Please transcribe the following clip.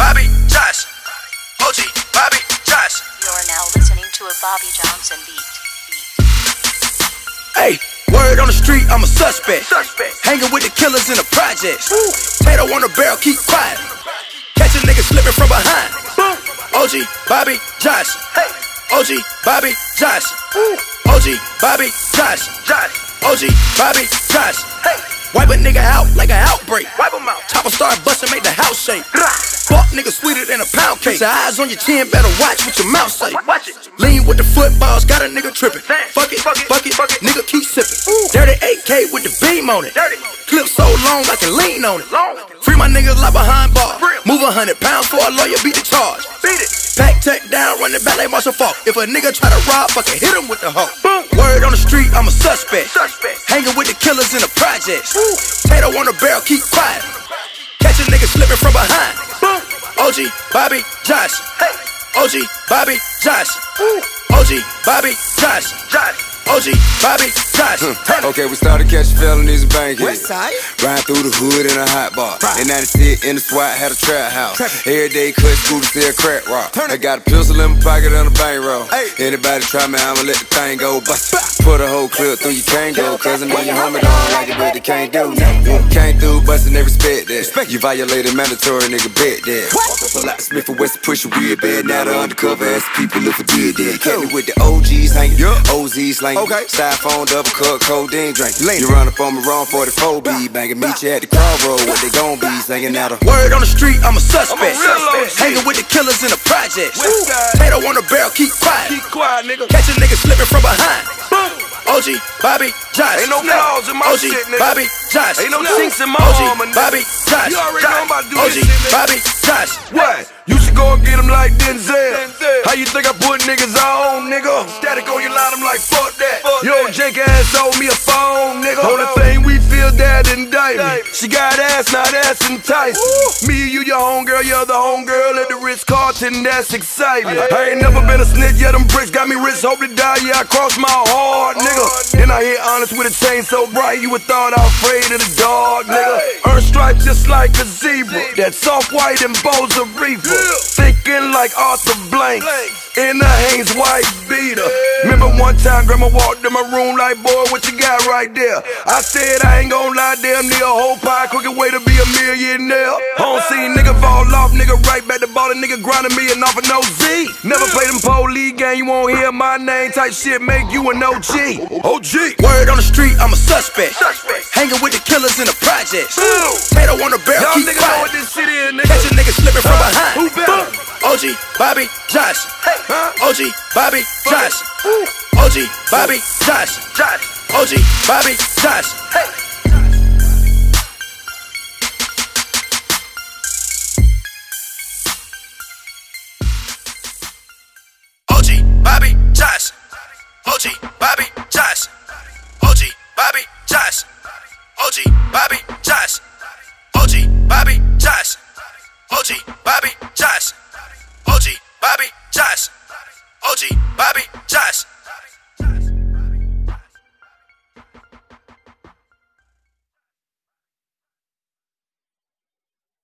Bobby Josh. O.G. Bobby Josh. You're now listening to a Bobby Johnson beat. beat. Hey, word on the street, I'm a suspect. suspect. Hanging with the killers in the projects. Tato on the barrel, keep quiet. Catch a nigga slipping from behind. Boom. OG, Bobby Josh. Hey. OG, Bobby Josh. Woo. OG, Bobby Josh. Josh. OG, Bobby Josh. Hey. Wipe a nigga out like an outbreak. Wipe him out. Top of star bustin', nigga sweeter than a pound cake. Put your eyes on your chin, better watch what your mouth say. Watch it. Lean with the footballs, got a nigga tripping. Fuck it, fuck it, fuck it, fuck it. Nigga keep sipping. Dirty AK with the beam on it. Dirty. Clip so long I can lean on it. Long. Free my niggas like behind bar. Move a hundred pounds for a lawyer, beat the charge. Beat it. Pack tech down, run the ballet marshal fuck. If a nigga try to rob, fucking hit him with the hoe. Boom. Word on the street, I'm a suspect. suspect. Hanging with the killers in the projects. Ooh. Tato on the barrel, keep quiet. Catch a nigga slipping from behind. OG Bobby Johnson. Hey. OG Bobby Johnson. OG Bobby Johnson. Johnson. OG Bobby Johnson. Okay, we started catching felonies and bank West side. Riding through the hood in a hot bar. In 96 in the SWAT had a trap house. Every day cut school to sell crack rock. I got a pistol in my pocket and a bankroll. Anybody try me, I'ma let the thing go bust. Put a whole clip through your can't go. Cause I know your homie don't like it, but they can't do nothing. Can't do bustin' they respect that. You violated mandatory, nigga, bet that. A lot of Smith and West push a weird bad. Now the undercover ass people look for did that. Kept me with the OGs hanging, OZs slanging. Styrofoam double cut, codeine drinking. You run up on me wrong 44 B banging. Meet you at the crossroad, what they gon' be singing out of. Word on the street, I'm a suspect. I'm a suspect. Hanging with the killers in the projects. Tato on the barrel, keep quiet. Keep quiet, nigga. Catch a nigga slipping from behind. Boom. OG Bobby Josh. Ain't no flaws in my OG shit, nigga. Bobby Josh. Ain't no chinks in my OG armor, nigga. Bobby Johnson. You already know I'm about to do OG this shit, nigga. Bobby Johnson. What? You should go and get him like Denzel. How you think I put niggas that indictment. She got ass, not ass enticing. Me, you, your homegirl, you're the homegirl at the Ritz Carlton, that's exciting. I ain't never been a snitch, yet them bricks got me rich, hope to die, yeah, I crossed my heart, oh, nigga. Then I hit honest with a chain so bright, you would thought I was afraid of the dark, nigga. Earn stripes just like a zebra, that soft white and bows of reefer. Thinking like Arthur Blank. In a Hanes white beater. Remember one time grandma walked in my room like, boy, what you got right there? I said I ain't gon' lie, damn near a whole pie, crooked way to be a millionaire. Home scene nigga fall off, nigga right back to ball, a nigga grinding me and off of no Z. Never play them police game, you won't hear my name type shit, make you an OG. OG. Word on the street, I'm a suspect. Hanging with the killers in the projects. Tato on the barrel, Y'all keep niggas know what this shit is, nigga. Catch a nigga slipping from Who behind. better? OG Bobby Johnson. OG Bobby Johnson. OG Bobby Johnson. OG Bobby Johnson. OG Bobby Johnson. OG Bobby Johnson. OG Bobby Johnson. OG Bobby Johnson. OG Bobby Johnson. OG Bobby Johnson. Bobby